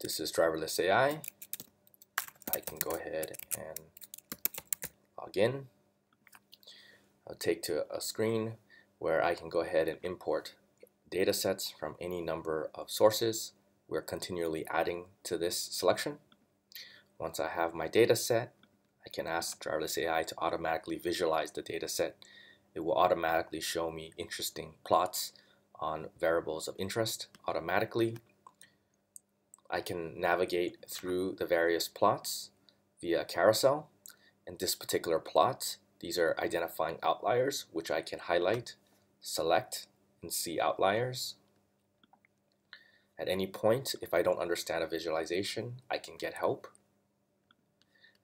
This is driverless AI. I can go ahead and log in. I'll take to a screen where I can go ahead and import data sets from any number of sources. We're continually adding to this selection. Once I have my data set, I can ask driverless AI to automatically visualize the data set. It will automatically show me interesting plots on variables of interest automatically I can navigate through the various plots via carousel. In this particular plot, these are identifying outliers, which I can highlight, select, and see outliers. At any point, if I don't understand a visualization, I can get help.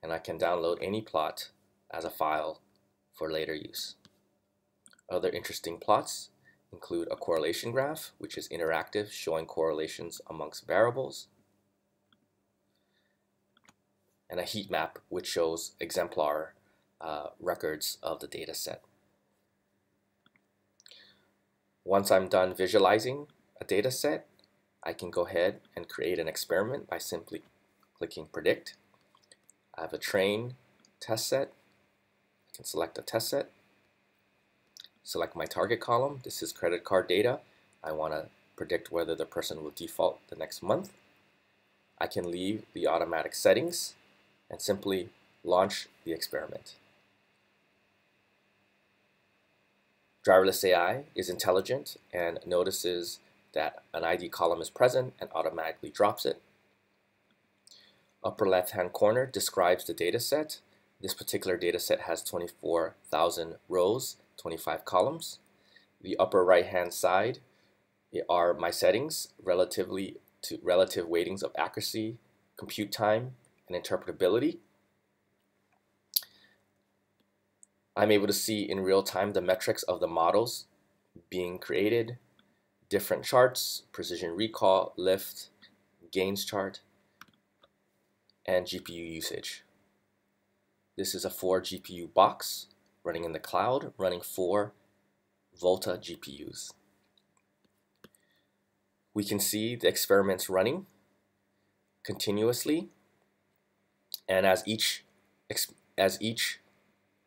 And I can download any plot as a file for later use. Other interesting plots include a correlation graph, which is interactive, showing correlations amongst variables, and a heat map which shows exemplar uh, records of the data set. Once I'm done visualizing a data set, I can go ahead and create an experiment by simply clicking predict. I have a train test set. I can select a test set. Select my target column. This is credit card data. I want to predict whether the person will default the next month. I can leave the automatic settings and simply launch the experiment. Driverless AI is intelligent and notices that an ID column is present and automatically drops it. Upper left hand corner describes the data set. This particular data set has 24,000 rows, 25 columns. The upper right hand side eh, are my settings relatively to relative weightings of accuracy, compute time, and interpretability. I'm able to see in real time the metrics of the models being created, different charts, precision recall, lift, gains chart, and GPU usage. This is a 4 GPU box running in the cloud, running 4 Volta GPUs. We can see the experiments running continuously and as each as each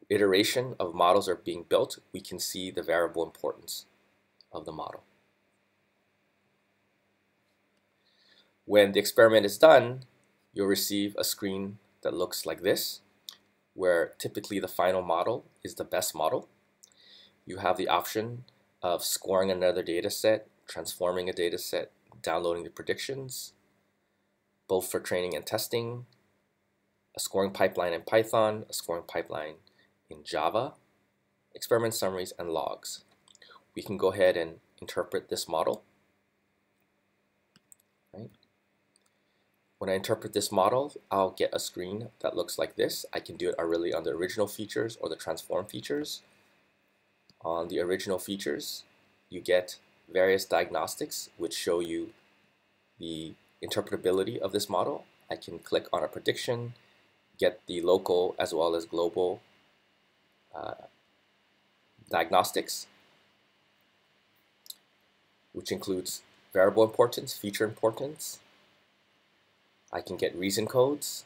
iteration of models are being built, we can see the variable importance of the model. When the experiment is done, you'll receive a screen that looks like this, where typically the final model is the best model. You have the option of scoring another data set, transforming a data set, downloading the predictions, both for training and testing, a scoring pipeline in Python, a scoring pipeline in Java, experiment summaries, and logs. We can go ahead and interpret this model. Right? When I interpret this model, I'll get a screen that looks like this. I can do it really on the original features or the transform features. On the original features, you get various diagnostics which show you the interpretability of this model. I can click on a prediction, get the local as well as global uh, diagnostics, which includes variable importance, feature importance. I can get reason codes.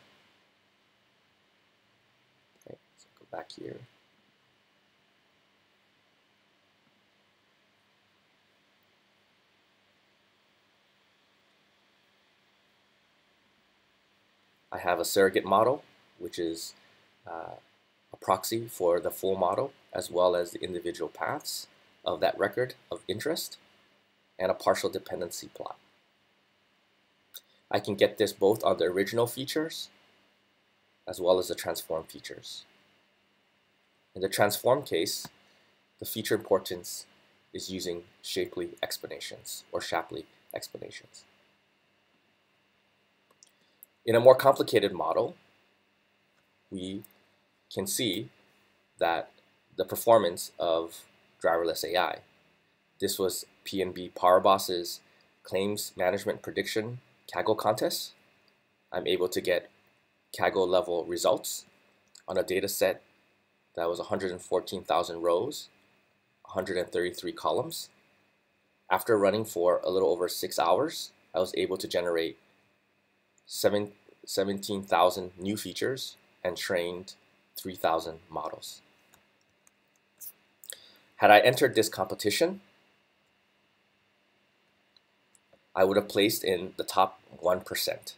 Okay, so go back here. I have a surrogate model which is uh, a proxy for the full model as well as the individual paths of that record of interest and a partial dependency plot. I can get this both on the original features as well as the transform features. In the transform case, the feature importance is using Shapley explanations or Shapley explanations. In a more complicated model, we can see that the performance of driverless AI. This was BNP Paribas's claims management prediction Kaggle contest. I'm able to get Kaggle level results on a data set that was 114,000 rows, 133 columns. After running for a little over six hours, I was able to generate 17,000 new features and trained 3,000 models. Had I entered this competition, I would have placed in the top 1%.